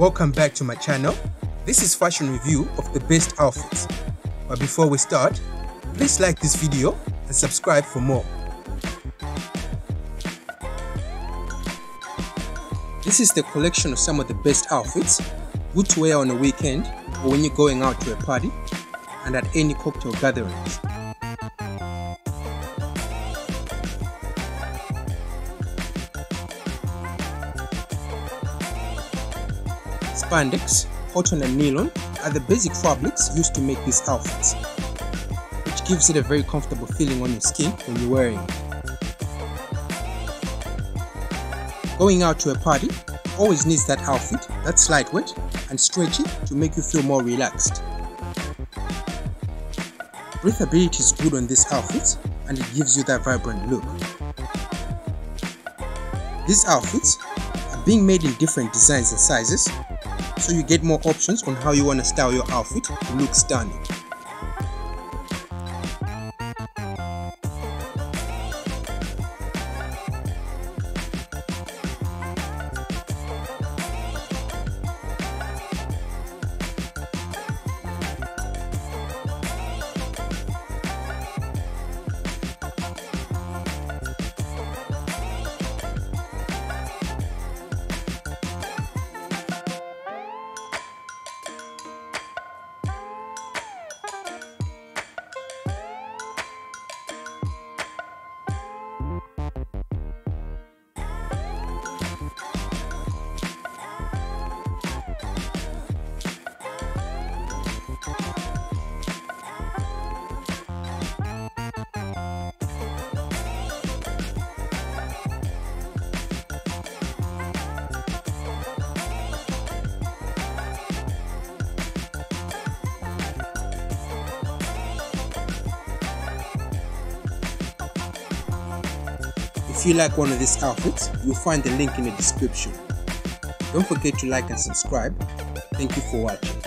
Welcome back to my channel. This is fashion review of the best outfits. But before we start, please like this video and subscribe for more. This is the collection of some of the best outfits good to wear on a weekend or when you're going out to a party and at any cocktail gatherings. Spandex, cotton and nylon are the basic fabrics used to make these outfits, which gives it a very comfortable feeling on your skin when you're wearing it. Going out to a party always needs that outfit that's lightweight and stretchy to make you feel more relaxed. Breathability is good on this outfit and it gives you that vibrant look. These outfits are being made in different designs and sizes so you get more options on how you want to style your outfit to look stunning. If you like one of these outfits, you'll find the link in the description. Don't forget to like and subscribe. Thank you for watching.